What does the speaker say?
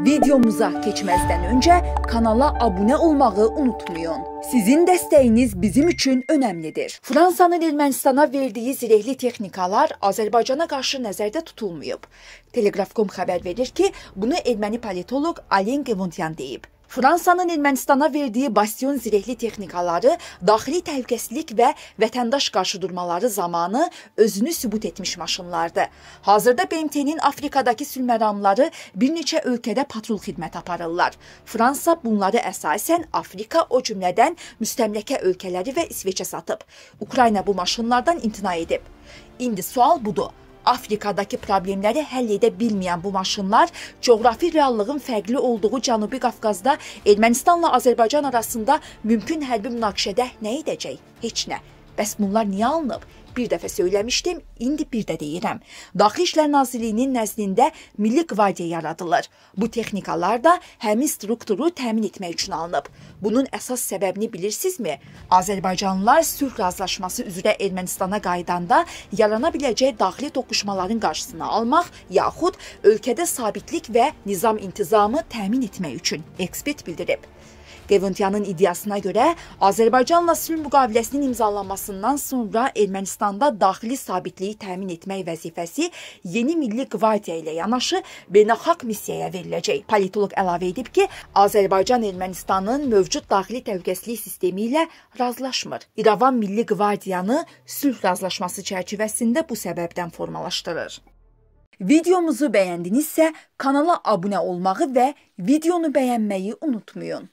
Videomuza keçməzdən öncə kanala abunə olmağı unutmayın. Sizin dəstəyiniz bizim üçün önəmlidir. Fransanın Ermənistana verdiyi zirehli texnikalar Azərbaycana qarşı nəzərdə tutulmayıb. Telegraf.com xəbər verir ki, bunu erməni politoloq Alen Gevontian deyib. Fransanın Ermənistana verdiyi bastion zirehli texnikaları daxili təhlükəsizlik və vətəndaş qarşıdurmaları zamanı özünü sübut etmiş maşınlardır. Hazırda BMT-nin Afrikadakı sülhməramları bir neçə ölkədə patrul xidmət aparırlar. Fransa bunları əsasən Afrika, o cümlədən müstəmləkə ölkələri və İsveçə satıb. Ukrayna bu maşınlardan imtina edib. İndi sual budur. Afrikadakı problemləri həll edə bilməyən bu maşınlar coğrafi reallığın fərqli olduğu Cənubi Qafqazda Ermənistanla Azərbaycan arasında mümkün hərbi münaqişədə nə edəcək? Heç nə. Bəs bunlar niyə alınıb? Bir dəfə söyləmişdim, indi bir də deyirəm. Daxili İşlər Nazirliyinin nəzdində Milli Qvardiya yaradılır. Bu texnikalar da həmin strukturu təmin etmək üçün alınıb. Bunun əsas səbəbini bilirsinizmi? Azərbaycanlılar sülh razılaşması üzrə Ermənistana qayıdanda yarana biləcək daxili toqquşmaların qarşısını almaq yaxud ölkədə sabitlik və nizam intizamı təmin etmək üçün ekspert bildirib. Qevuntiyanın iddiasına görə Azərbaycanla sülh müqaviləsinin imzalanmasından sonra Ermənistanda daxili sabitliyi təmin etmək vəzifəsi yeni Milli Qvardiya ilə yanaşı beynəlxalq missiyaya veriləcək. Politoloq əlavə edib ki, Azərbaycan Ermənistanın mövcud daxili təhlükəsizlik sistemi ilə razılaşmır. İrəvan Milli Qvardiyanı sülh razılaşması çərçivəsində bu səbəbdən formalaşdırır. Videomuzu bəyəndinizsə kanala abunə olmağı və videonu bəyənməyi unutmayın.